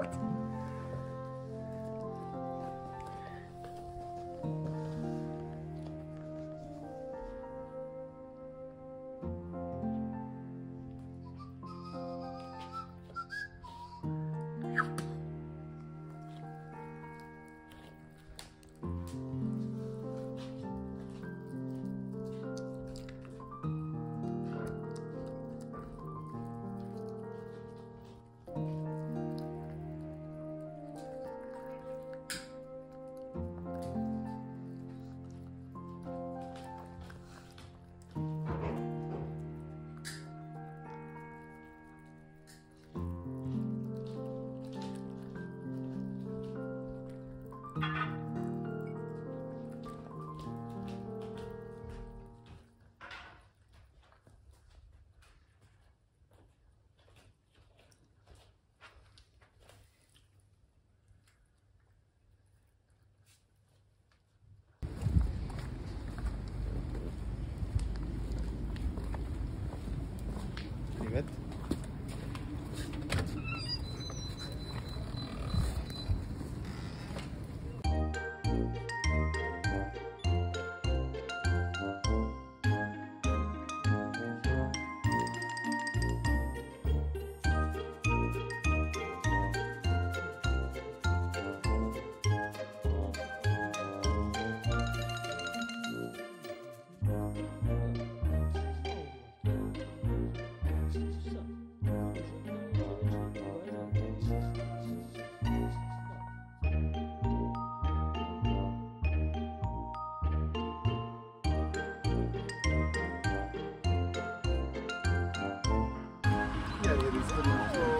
Thank. it Vai ver?